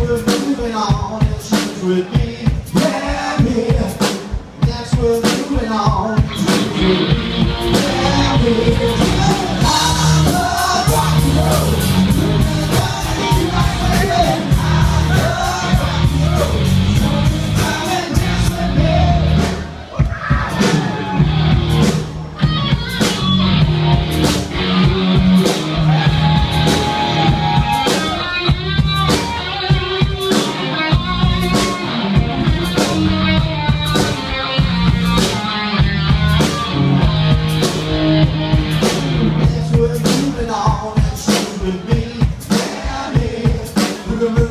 we're moving on, it seems with me with me. Yeah, I mean,